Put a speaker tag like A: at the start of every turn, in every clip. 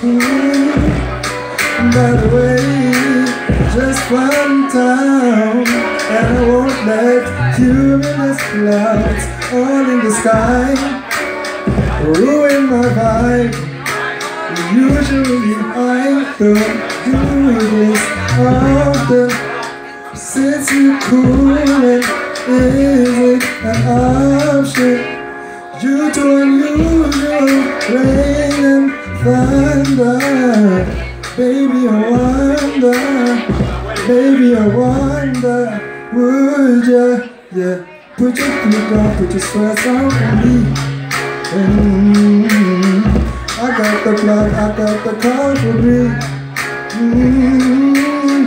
A: Mm-hmm. By the way, just one time, and I won't let cumulus clouds all in the sky ruin my vibe. Usually I don't do this often. Since you coolin', is it an option? Due to unusual rain and thunder. Baby, I wonder. Baby, I wonder. Would ya, yeah. Put your feet down, put your sweats on me mm I got the plug, I got the cavalry mm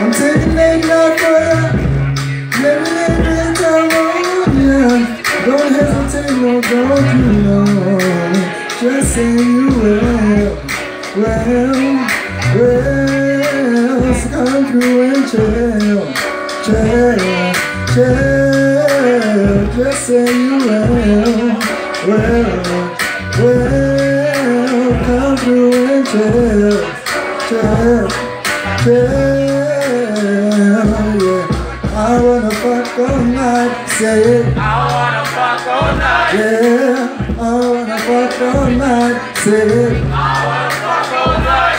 A: I'm taking late night for ya Let me live in time on ya. Don't hesitate, no, don't you know. Just say you Well, well come through and chill Chill, chill Just say you will Well, well Come through and chill Chill, chill Yeah, I wanna fuck all night Say it I wanna fuck
B: all night.
A: Yeah, I wanna fuck all night. Say it.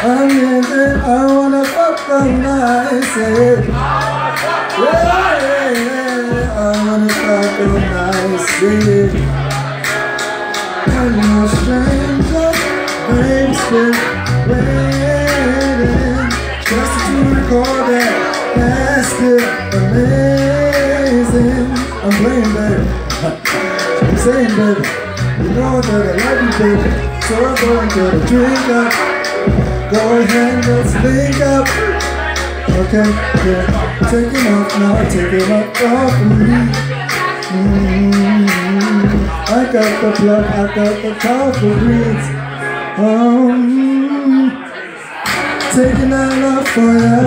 B: I wanna fuck all night.
A: I wanna fuck it.
B: I wanna fuck.
A: Yeah, I wanna fuck. Say it. I'm no stranger, still waiting just to record that. That's still amazing. I'm playing, baby. I'm saying, baby, you know that I love you, baby. So I'm going to drink up. Go ahead, let's link up. Okay, yeah. Take him off now, take him off off of me. Mm -hmm. I got the plug, I got the greens. Um, taking that love for ya.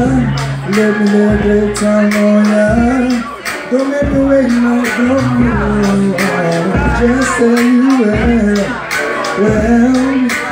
A: Let me live a great time on ya. Don't make me wait no more. Just say you. Well, well,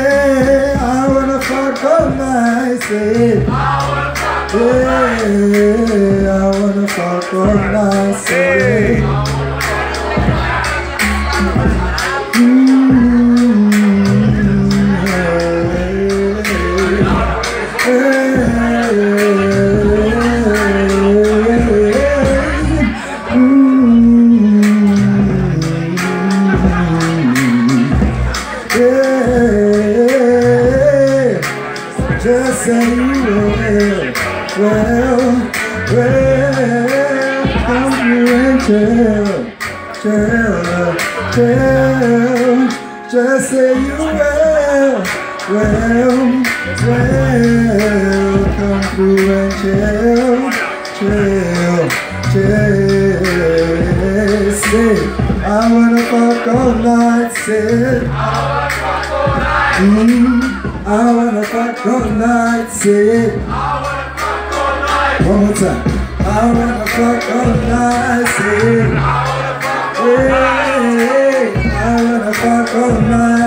A: say it. Yeah, I wanna fuck all night, say say you will. Well, well, come here and tell, tell, tell, just say you will. Well, well, come through and tell, tell, tell, say, I wanna fuck all night, say,
B: I wanna fuck all night.
A: Mm, I wanna fuck all night, say it.
B: I wanna fuck all night.
A: One more time. I wanna fuck all night, say it.
B: I wanna fuck all night.
A: Hey, I wanna fuck all night.